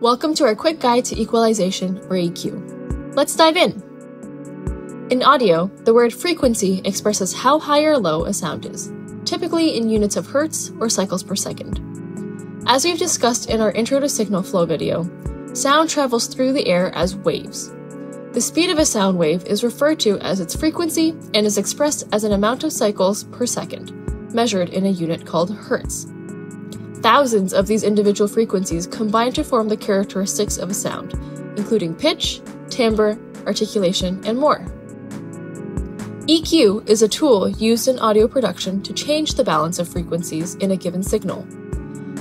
Welcome to our quick guide to equalization, or EQ. Let's dive in. In audio, the word frequency expresses how high or low a sound is, typically in units of hertz or cycles per second. As we've discussed in our Intro to Signal Flow video, sound travels through the air as waves. The speed of a sound wave is referred to as its frequency and is expressed as an amount of cycles per second, measured in a unit called hertz. Thousands of these individual frequencies combine to form the characteristics of a sound, including pitch, timbre, articulation, and more. EQ is a tool used in audio production to change the balance of frequencies in a given signal.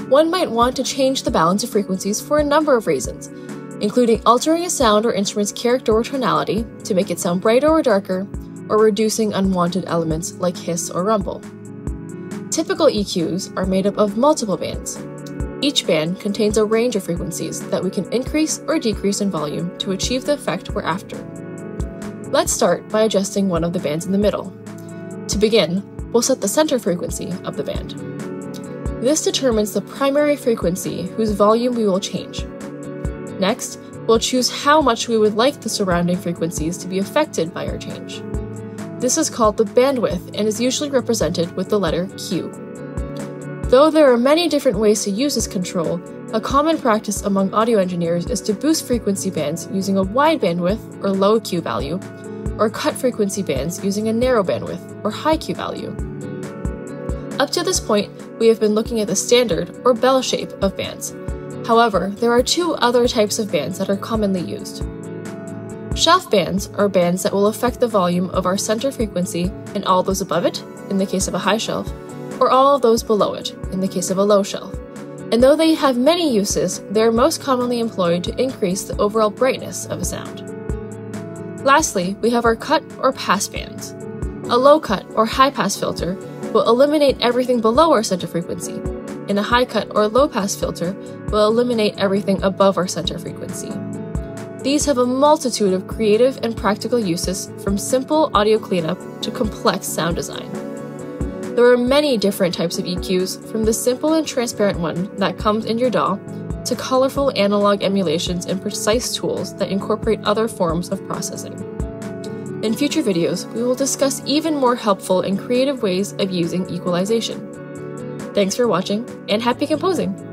One might want to change the balance of frequencies for a number of reasons, including altering a sound or instrument's character or tonality to make it sound brighter or darker, or reducing unwanted elements like hiss or rumble. Typical EQs are made up of multiple bands. Each band contains a range of frequencies that we can increase or decrease in volume to achieve the effect we're after. Let's start by adjusting one of the bands in the middle. To begin, we'll set the center frequency of the band. This determines the primary frequency whose volume we will change. Next, we'll choose how much we would like the surrounding frequencies to be affected by our change. This is called the bandwidth and is usually represented with the letter Q. Though there are many different ways to use this control, a common practice among audio engineers is to boost frequency bands using a wide bandwidth or low Q value, or cut frequency bands using a narrow bandwidth or high Q value. Up to this point, we have been looking at the standard or bell shape of bands. However, there are two other types of bands that are commonly used. Shelf bands are bands that will affect the volume of our center frequency and all those above it, in the case of a high shelf, or all of those below it, in the case of a low shelf. And though they have many uses, they are most commonly employed to increase the overall brightness of a sound. Lastly, we have our cut or pass bands. A low cut or high pass filter will eliminate everything below our center frequency, and a high cut or low pass filter will eliminate everything above our center frequency. These have a multitude of creative and practical uses from simple audio cleanup to complex sound design. There are many different types of EQs, from the simple and transparent one that comes in your DAW to colorful analog emulations and precise tools that incorporate other forms of processing. In future videos, we will discuss even more helpful and creative ways of using equalization. Thanks for watching, and happy composing!